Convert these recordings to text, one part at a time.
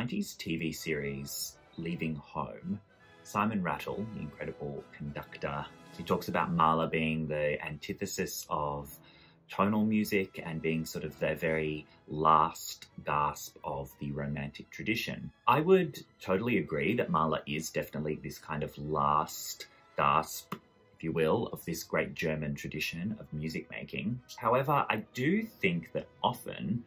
90s TV series Leaving Home, Simon Rattle, the incredible conductor, he talks about Mahler being the antithesis of tonal music and being sort of the very last gasp of the romantic tradition. I would totally agree that Mahler is definitely this kind of last gasp if you will, of this great German tradition of music making. However, I do think that often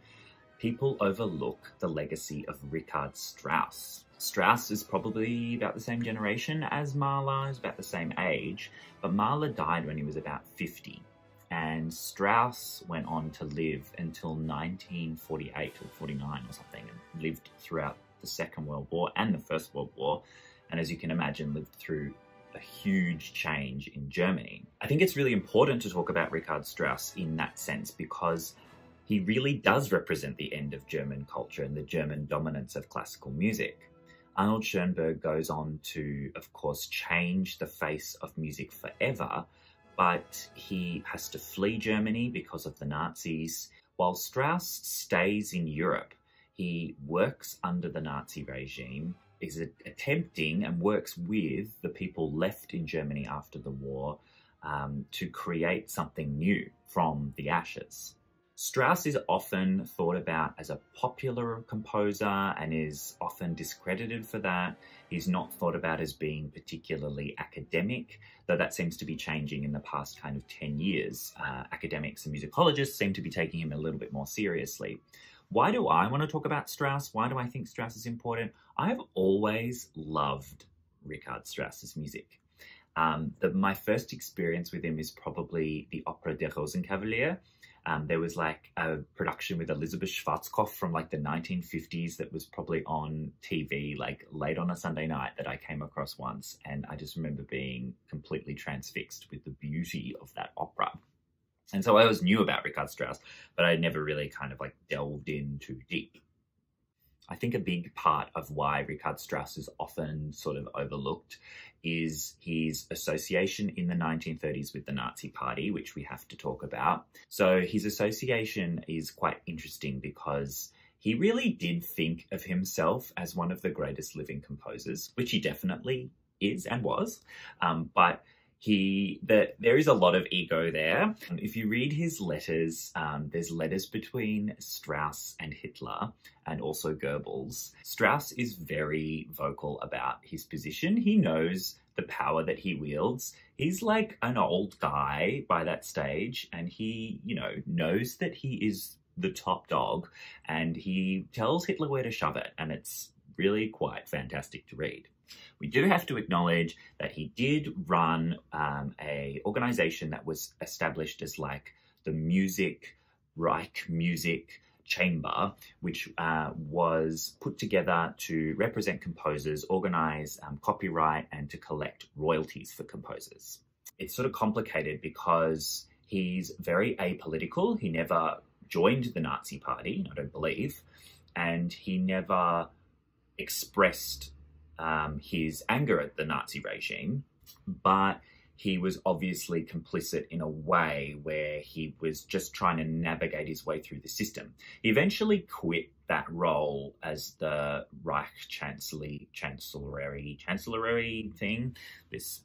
people overlook the legacy of Richard Strauss. Strauss is probably about the same generation as Mahler, is about the same age, but Mahler died when he was about 50 and Strauss went on to live until 1948 or 49 or something and lived throughout the Second World War and the First World War and as you can imagine lived through a huge change in Germany. I think it's really important to talk about Richard Strauss in that sense because he really does represent the end of German culture and the German dominance of classical music. Arnold Schoenberg goes on to, of course, change the face of music forever, but he has to flee Germany because of the Nazis. While Strauss stays in Europe, he works under the Nazi regime is attempting and works with the people left in Germany after the war um, to create something new from the ashes. Strauss is often thought about as a popular composer and is often discredited for that. He's not thought about as being particularly academic, though that seems to be changing in the past kind of 10 years. Uh, academics and musicologists seem to be taking him a little bit more seriously. Why do I want to talk about Strauss? Why do I think Strauss is important? I've always loved Richard Strauss's music. Um, the, my first experience with him is probably the opera Der Rosenkavalier. Um, there was like a production with Elisabeth Schwarzkopf from like the 1950s that was probably on TV like late on a Sunday night that I came across once. And I just remember being completely transfixed with the beauty of that opera. And so I always knew about Richard Strauss, but I never really kind of like delved in too deep. I think a big part of why Richard Strauss is often sort of overlooked is his association in the 1930s with the Nazi Party, which we have to talk about. So his association is quite interesting because he really did think of himself as one of the greatest living composers, which he definitely is and was. Um, but he that there is a lot of ego there. If you read his letters, um, there's letters between Strauss and Hitler and also Goebbels. Strauss is very vocal about his position. He knows the power that he wields. He's like an old guy by that stage and he, you know, knows that he is the top dog and he tells Hitler where to shove it and it's really quite fantastic to read. We do have to acknowledge that he did run um, a organization that was established as like the Music Reich Music Chamber, which uh, was put together to represent composers, organize um, copyright, and to collect royalties for composers. It's sort of complicated because he's very apolitical. He never joined the Nazi Party, I don't believe, and he never expressed um, his anger at the Nazi regime, but he was obviously complicit in a way where he was just trying to navigate his way through the system. He eventually quit that role as the Reich Chancellery, Chancellery, Chancellery thing, this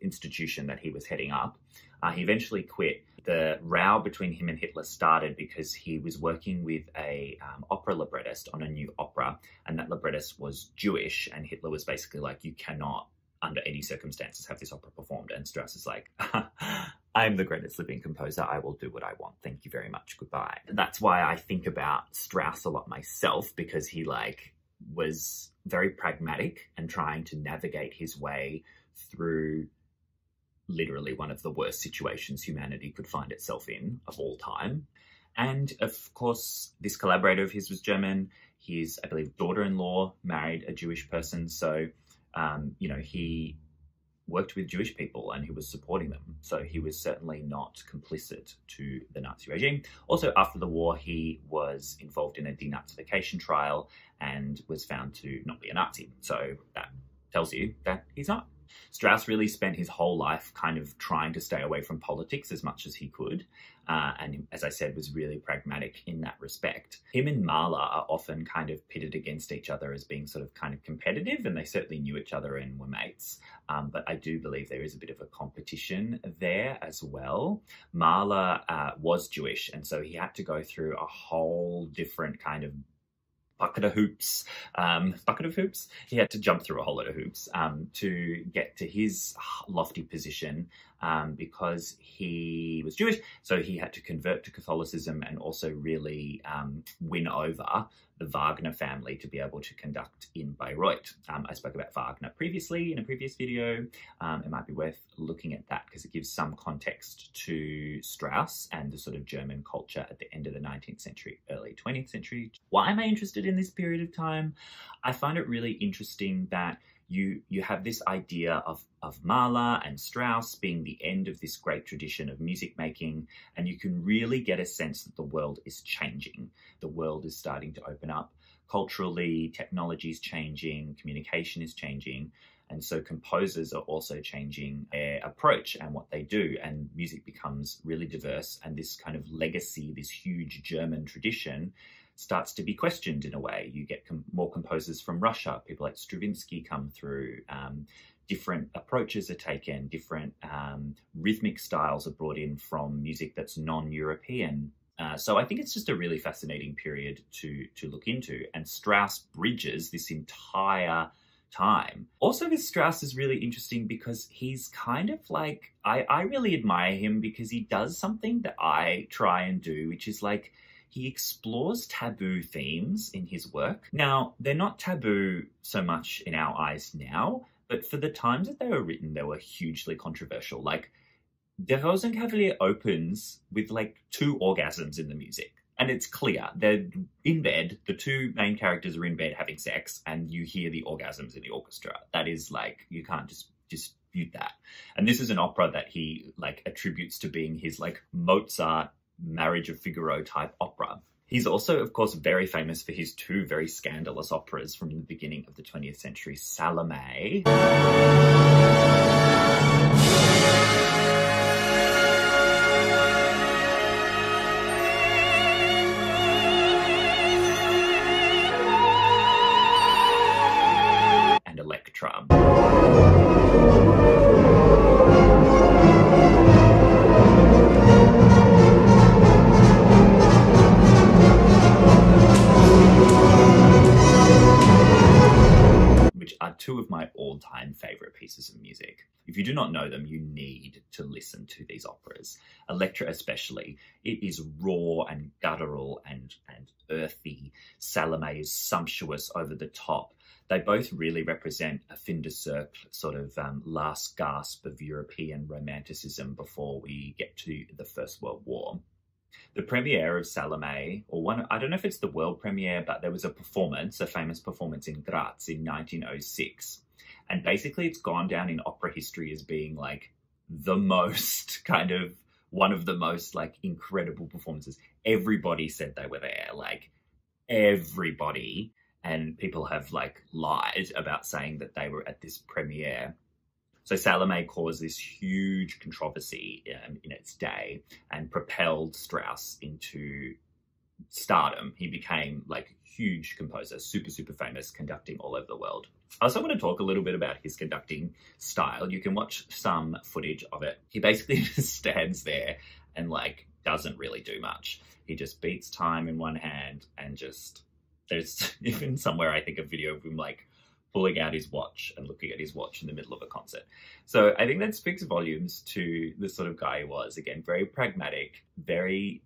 institution that he was heading up. Uh, he eventually quit. The row between him and Hitler started because he was working with a um, opera librettist on a new opera, and that librettist was Jewish, and Hitler was basically like, you cannot under any circumstances have this opera performed. And Strauss is like, I'm the greatest living composer. I will do what I want. Thank you very much. Goodbye. That's why I think about Strauss a lot myself because he like was very pragmatic and trying to navigate his way through literally one of the worst situations humanity could find itself in of all time. And of course, this collaborator of his was German. His, I believe, daughter-in-law married a Jewish person. So, um, you know, he worked with Jewish people and he was supporting them. So he was certainly not complicit to the Nazi regime. Also, after the war, he was involved in a denazification trial and was found to not be a Nazi. So that tells you that he's not. Strauss really spent his whole life kind of trying to stay away from politics as much as he could. Uh, and as I said, was really pragmatic in that respect. Him and Mahler are often kind of pitted against each other as being sort of kind of competitive, and they certainly knew each other and were mates. Um, but I do believe there is a bit of a competition there as well. Mahler uh, was Jewish, and so he had to go through a whole different kind of bucket of hoops, um, bucket of hoops. He had to jump through a whole lot of hoops um, to get to his lofty position um, because he was Jewish. So he had to convert to Catholicism and also really um, win over the Wagner family to be able to conduct in Bayreuth. Um, I spoke about Wagner previously in a previous video. Um, it might be worth looking at that because it gives some context to Strauss and the sort of German culture at the end of the 19th century, early 20th century. Why am I interested in this period of time? I find it really interesting that you you have this idea of of Mahler and Strauss being the end of this great tradition of music making, and you can really get a sense that the world is changing. The world is starting to open up culturally, technology is changing, communication is changing. And so composers are also changing their approach and what they do, and music becomes really diverse. And this kind of legacy, this huge German tradition, starts to be questioned in a way. You get com more composers from Russia, people like Stravinsky come through. Um, different approaches are taken, different um, rhythmic styles are brought in from music that's non-European. Uh, so I think it's just a really fascinating period to to look into. And Strauss bridges this entire time. Also with Strauss is really interesting because he's kind of like, I, I really admire him because he does something that I try and do, which is like, he explores taboo themes in his work. Now, they're not taboo so much in our eyes now, but for the times that they were written, they were hugely controversial. Like, Der Rosenkavalier opens with like two orgasms in the music. And it's clear they're in bed, the two main characters are in bed having sex, and you hear the orgasms in the orchestra. That is like, you can't just dispute that. And this is an opera that he like attributes to being his like Mozart Marriage of Figaro type opera. He's also, of course, very famous for his two very scandalous operas from the beginning of the 20th century, Salome. Two of my all-time favorite pieces of music. If you do not know them, you need to listen to these operas. Elektra especially, it is raw and guttural and, and earthy. Salome is sumptuous over the top. They both really represent a fin de siècle sort of um, last gasp of European romanticism before we get to the First World War the premiere of Salome, or one, I don't know if it's the world premiere, but there was a performance, a famous performance in Graz in 1906. And basically it's gone down in opera history as being like the most kind of one of the most like incredible performances. Everybody said they were there, like everybody. And people have like lied about saying that they were at this premiere. So Salome caused this huge controversy um, in its day and propelled Strauss into stardom. He became like a huge composer, super, super famous, conducting all over the world. I also want to talk a little bit about his conducting style. You can watch some footage of it. He basically just stands there and like doesn't really do much. He just beats time in one hand and just there's even somewhere I think a video of him like pulling out his watch and looking at his watch in the middle of a concert. So I think that speaks volumes to the sort of guy he was. Again, very pragmatic, very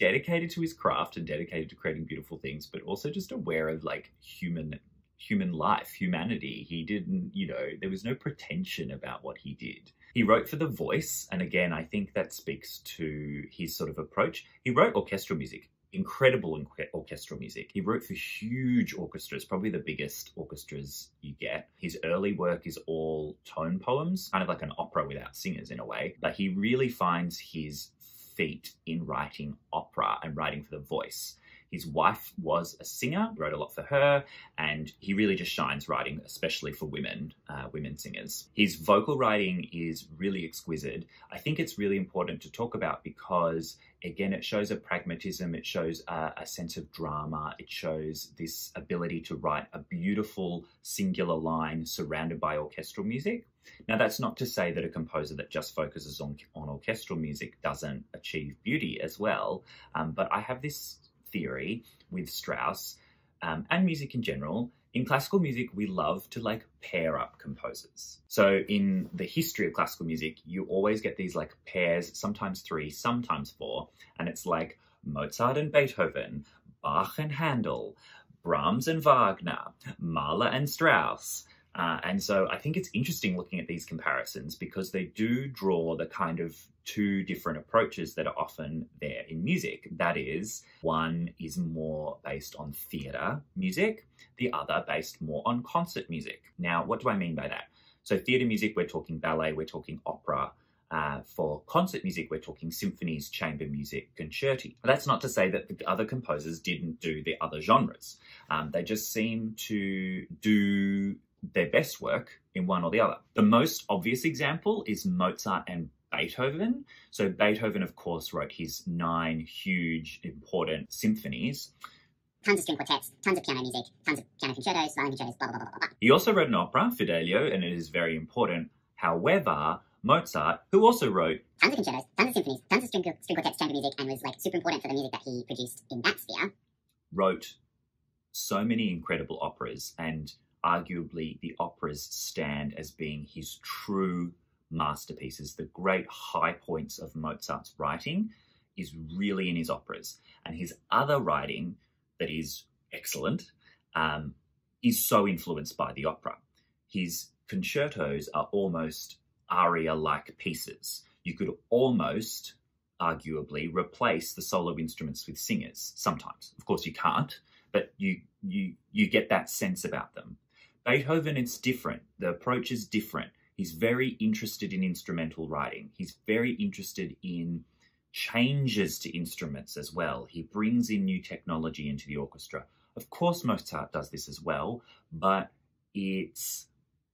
dedicated to his craft and dedicated to creating beautiful things, but also just aware of like human human life, humanity. He didn't, you know, there was no pretension about what he did. He wrote for The Voice, and again, I think that speaks to his sort of approach. He wrote orchestral music incredible orchestral music. He wrote for huge orchestras, probably the biggest orchestras you get. His early work is all tone poems, kind of like an opera without singers in a way, but he really finds his feet in writing opera and writing for the voice. His wife was a singer, wrote a lot for her, and he really just shines writing, especially for women, uh, women singers. His vocal writing is really exquisite. I think it's really important to talk about because, again, it shows a pragmatism, it shows a, a sense of drama, it shows this ability to write a beautiful singular line surrounded by orchestral music. Now, that's not to say that a composer that just focuses on, on orchestral music doesn't achieve beauty as well, um, but I have this theory with Strauss um, and music in general. In classical music, we love to like pair up composers. So in the history of classical music, you always get these like pairs, sometimes three, sometimes four, and it's like Mozart and Beethoven, Bach and Handel, Brahms and Wagner, Mahler and Strauss. Uh, and so I think it's interesting looking at these comparisons because they do draw the kind of two different approaches that are often there in music. That is, one is more based on theatre music, the other based more on concert music. Now, what do I mean by that? So, theatre music, we're talking ballet, we're talking opera. Uh, for concert music, we're talking symphonies, chamber music, concerti. That's not to say that the other composers didn't do the other genres. Um, they just seem to do their best work in one or the other. The most obvious example is Mozart and Beethoven. So Beethoven, of course, wrote his nine huge, important symphonies. Tons of string quartets, tons of piano music, tons of piano concertos, violin concertos, blah, blah, blah, blah, blah. He also wrote an opera, Fidelio, and it is very important. However, Mozart, who also wrote tons of concertos, tons of symphonies, tons of string, string quartets, chamber music, and was like super important for the music that he produced in that sphere, wrote so many incredible operas and arguably the operas stand as being his true masterpieces. The great high points of Mozart's writing is really in his operas. And his other writing that is excellent um, is so influenced by the opera. His concertos are almost aria-like pieces. You could almost, arguably, replace the solo instruments with singers sometimes. Of course, you can't, but you you you get that sense about them. Beethoven, it's different. The approach is different. He's very interested in instrumental writing. He's very interested in changes to instruments as well. He brings in new technology into the orchestra. Of course, Mozart does this as well, but it's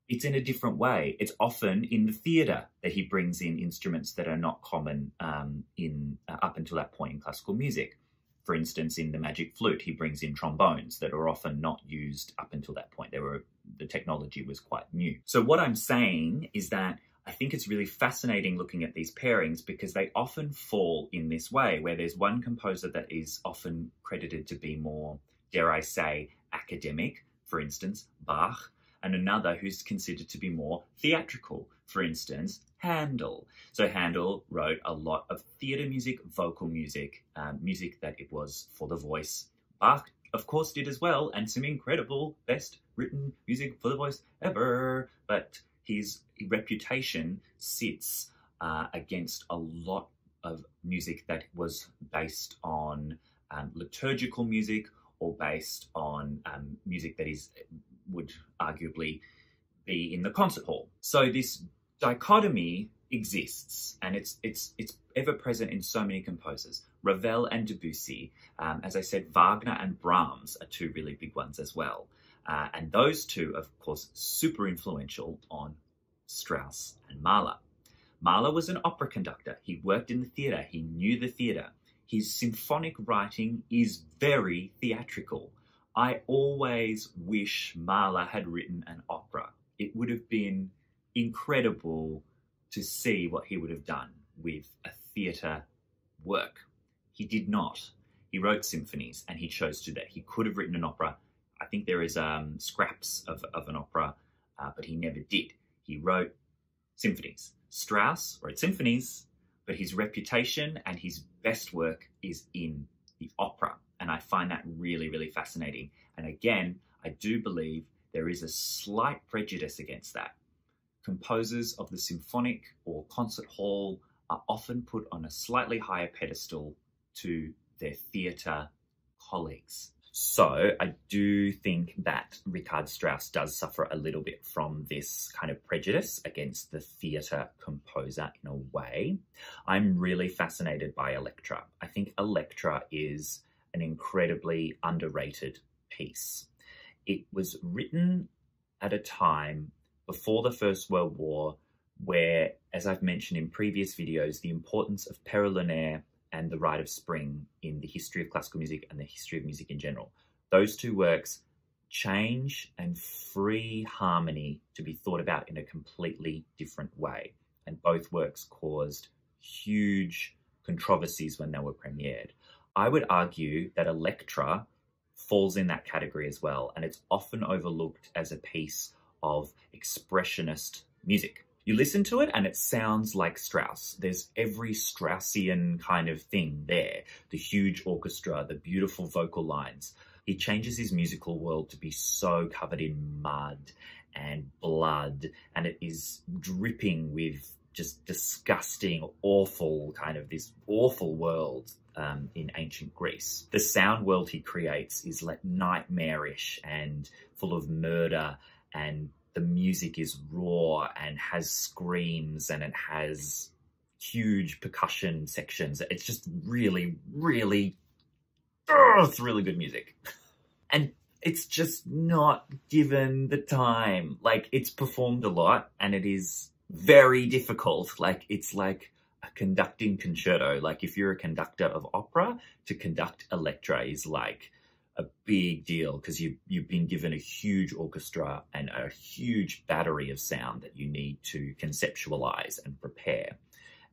it's in a different way. It's often in the theatre that he brings in instruments that are not common um, in uh, up until that point in classical music. For instance, in the Magic Flute, he brings in trombones that are often not used up until that point. They were the technology was quite new. So what I'm saying is that I think it's really fascinating looking at these pairings because they often fall in this way, where there's one composer that is often credited to be more, dare I say, academic, for instance, Bach, and another who's considered to be more theatrical, for instance, Handel. So Handel wrote a lot of theatre music, vocal music, um, music that it was for the voice. Bach, of course, did as well, and some incredible best written music for the voice ever. But his reputation sits uh, against a lot of music that was based on um, liturgical music or based on um, music that is would arguably be in the concert hall. So this dichotomy exists and it's it's it's ever present in so many composers. Ravel and Debussy, um, as I said, Wagner and Brahms are two really big ones as well. Uh, and those two, of course, super influential on Strauss and Mahler. Mahler was an opera conductor. He worked in the theatre. He knew the theatre. His symphonic writing is very theatrical. I always wish Mahler had written an opera. It would have been incredible to see what he would have done with a theatre work. He did not. He wrote symphonies and he chose to do that. He could have written an opera. I think there is um, scraps of, of an opera, uh, but he never did. He wrote symphonies. Strauss wrote symphonies, but his reputation and his best work is in the opera. And I find that really, really fascinating. And again, I do believe there is a slight prejudice against that composers of the symphonic or concert hall are often put on a slightly higher pedestal to their theatre colleagues. So I do think that Richard Strauss does suffer a little bit from this kind of prejudice against the theatre composer in a way. I'm really fascinated by Elektra. I think Elektra is an incredibly underrated piece. It was written at a time before the First World War where, as I've mentioned in previous videos, the importance of Pierrot Lunaire and The Rite of Spring in the history of classical music and the history of music in general. Those two works change and free harmony to be thought about in a completely different way. And both works caused huge controversies when they were premiered. I would argue that Elektra falls in that category as well, and it's often overlooked as a piece of expressionist music. You listen to it and it sounds like Strauss. There's every Straussian kind of thing there. The huge orchestra, the beautiful vocal lines. He changes his musical world to be so covered in mud and blood, and it is dripping with just disgusting, awful, kind of this awful world um, in ancient Greece. The sound world he creates is like nightmarish and full of murder and the music is raw and has screams and it has huge percussion sections. It's just really, really, oh, it's really good music. And it's just not given the time. Like it's performed a lot and it is very difficult. Like it's like a conducting concerto. Like if you're a conductor of opera, to conduct Elektra is like a big deal because you you've been given a huge orchestra and a huge battery of sound that you need to conceptualize and prepare.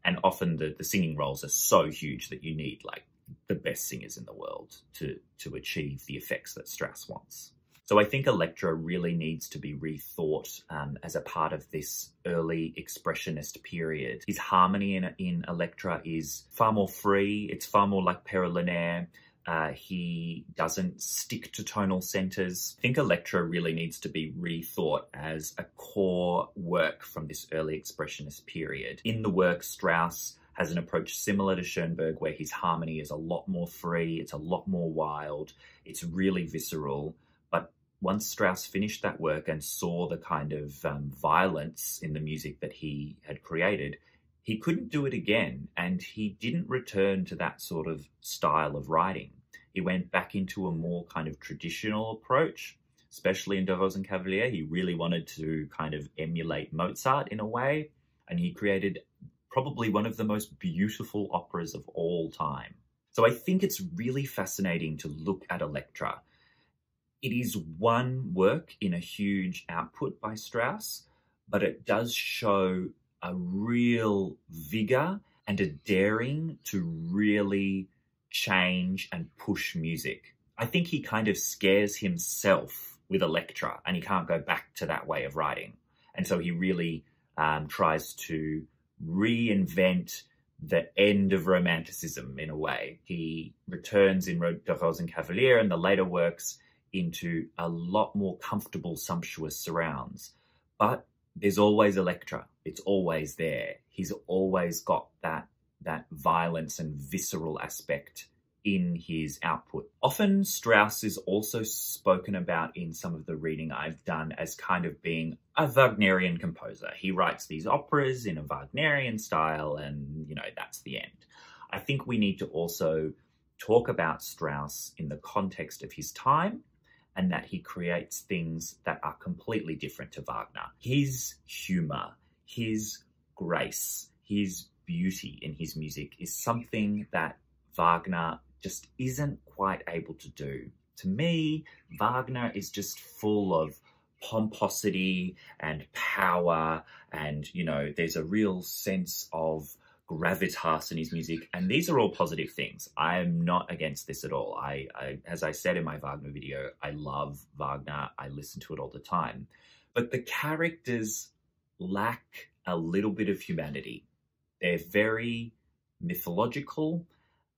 And often the, the singing roles are so huge that you need like the best singers in the world to to achieve the effects that Strauss wants. So I think Elektra really needs to be rethought um, as a part of this early expressionist period. His harmony in, in Elektra is far more free. It's far more like Pierrot Lunaire. Uh, he doesn't stick to tonal centers. I think Elektra really needs to be rethought as a core work from this early expressionist period. In the work, Strauss has an approach similar to Schoenberg where his harmony is a lot more free, it's a lot more wild, it's really visceral. But once Strauss finished that work and saw the kind of um, violence in the music that he had created, he couldn't do it again, and he didn't return to that sort of style of writing. He went back into a more kind of traditional approach, especially in Der Rosenkavalier. He really wanted to kind of emulate Mozart in a way, and he created probably one of the most beautiful operas of all time. So I think it's really fascinating to look at Elektra. It is one work in a huge output by Strauss, but it does show a real vigor and a daring to really change and push music. I think he kind of scares himself with Elektra and he can't go back to that way of writing. And so he really um, tries to reinvent the end of Romanticism in a way. He returns in Der Rosenkavalier and the later works into a lot more comfortable, sumptuous surrounds. But there's always Elektra. It's always there. He's always got that that violence and visceral aspect in his output. Often Strauss is also spoken about in some of the reading I've done as kind of being a Wagnerian composer. He writes these operas in a Wagnerian style and, you know, that's the end. I think we need to also talk about Strauss in the context of his time and that he creates things that are completely different to Wagner. His humor, his grace, his beauty in his music is something that Wagner just isn't quite able to do. To me, Wagner is just full of pomposity and power and, you know, there's a real sense of gravitas in his music, and these are all positive things. I am not against this at all. I, I, as I said in my Wagner video, I love Wagner. I listen to it all the time. But the characters lack a little bit of humanity. They're very mythological,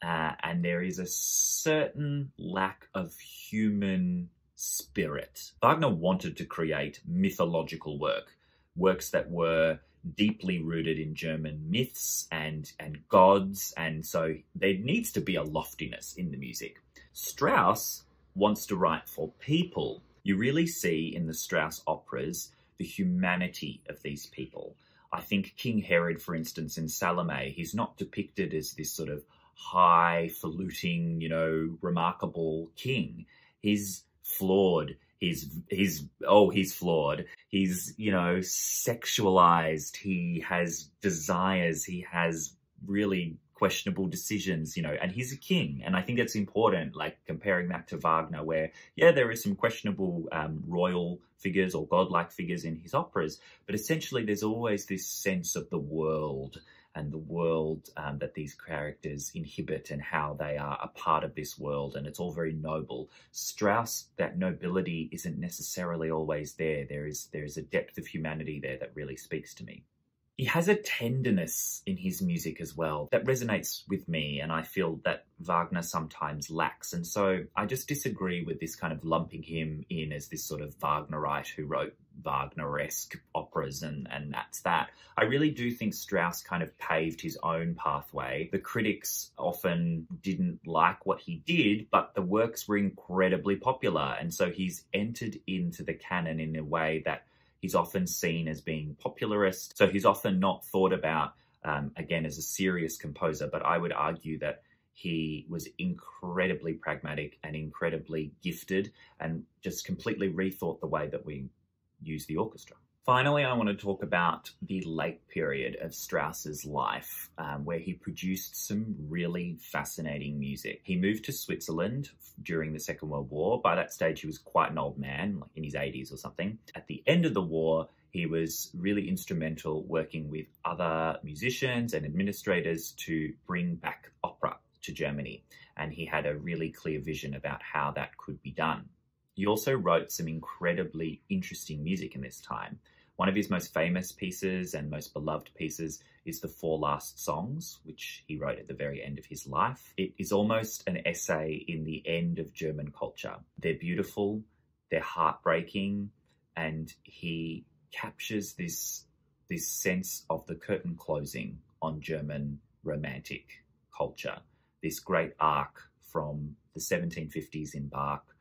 uh, and there is a certain lack of human spirit. Wagner wanted to create mythological work, works that were deeply rooted in German myths and, and gods, and so there needs to be a loftiness in the music. Strauss wants to write for people. You really see in the Strauss operas the humanity of these people. I think King Herod, for instance, in Salome, he's not depicted as this sort of high, highfalutin, you know, remarkable king. He's flawed. He's he's oh he's flawed. He's you know sexualized. He has desires. He has really questionable decisions, you know, and he's a king. And I think that's important, like comparing that to Wagner, where, yeah, there is some questionable um, royal figures or godlike figures in his operas, but essentially there's always this sense of the world and the world um, that these characters inhibit and how they are a part of this world. And it's all very noble. Strauss, that nobility isn't necessarily always there. There is, there is a depth of humanity there that really speaks to me. He has a tenderness in his music as well that resonates with me and I feel that Wagner sometimes lacks. And so I just disagree with this kind of lumping him in as this sort of Wagnerite who wrote Wagner-esque operas and, and that's that. I really do think Strauss kind of paved his own pathway. The critics often didn't like what he did, but the works were incredibly popular. And so he's entered into the canon in a way that He's often seen as being popularist, so he's often not thought about, um, again, as a serious composer, but I would argue that he was incredibly pragmatic and incredibly gifted and just completely rethought the way that we use the orchestra. Finally, I want to talk about the late period of Strauss's life, um, where he produced some really fascinating music. He moved to Switzerland during the Second World War. By that stage, he was quite an old man, like in his 80s or something. At the end of the war, he was really instrumental working with other musicians and administrators to bring back opera to Germany. And he had a really clear vision about how that could be done. He also wrote some incredibly interesting music in this time. One of his most famous pieces and most beloved pieces is The Four Last Songs, which he wrote at the very end of his life. It is almost an essay in the end of German culture. They're beautiful, they're heartbreaking, and he captures this, this sense of the curtain closing on German romantic culture. This great arc from the 1750s in Bach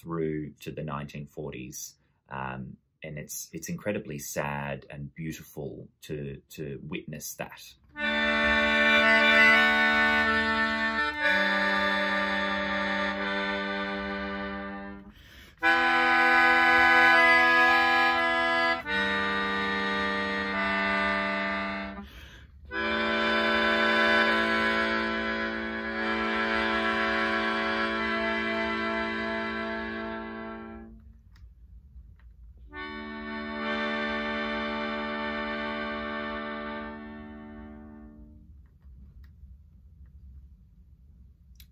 through to the 1940s. Um, and it's it's incredibly sad and beautiful to to witness that.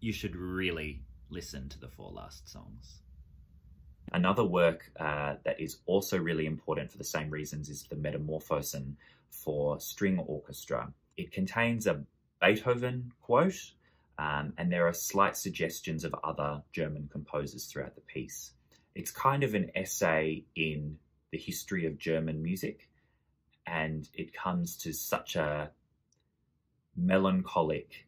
You should really listen to the four last songs. Another work uh, that is also really important for the same reasons is the Metamorphosen for string orchestra. It contains a Beethoven quote, um, and there are slight suggestions of other German composers throughout the piece. It's kind of an essay in the history of German music, and it comes to such a melancholic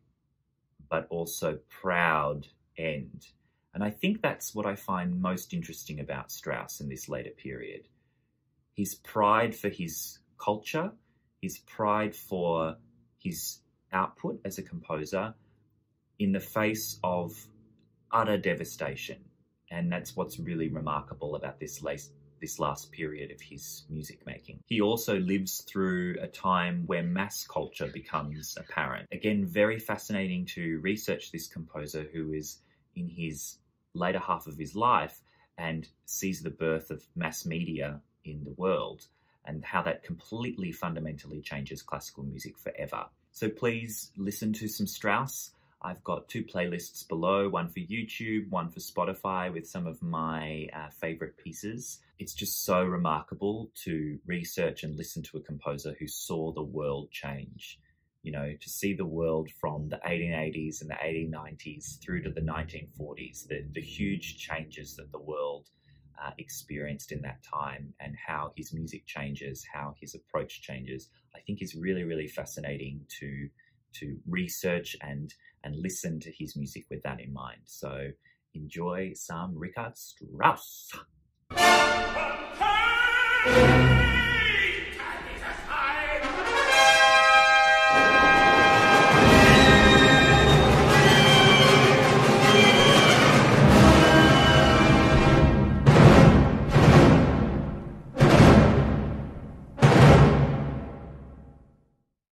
but also proud end. And I think that's what I find most interesting about Strauss in this later period. His pride for his culture, his pride for his output as a composer in the face of utter devastation. And that's what's really remarkable about this this last period of his music making. He also lives through a time where mass culture becomes apparent. Again, very fascinating to research this composer who is in his later half of his life and sees the birth of mass media in the world and how that completely fundamentally changes classical music forever. So please listen to some Strauss. I've got two playlists below, one for YouTube, one for Spotify with some of my uh, favorite pieces. It's just so remarkable to research and listen to a composer who saw the world change. You know, to see the world from the 1880s and the 1890s through to the 1940s, the, the huge changes that the world uh, experienced in that time and how his music changes, how his approach changes, I think is really, really fascinating to to research and and listen to his music with that in mind. So enjoy some Richard Strauss.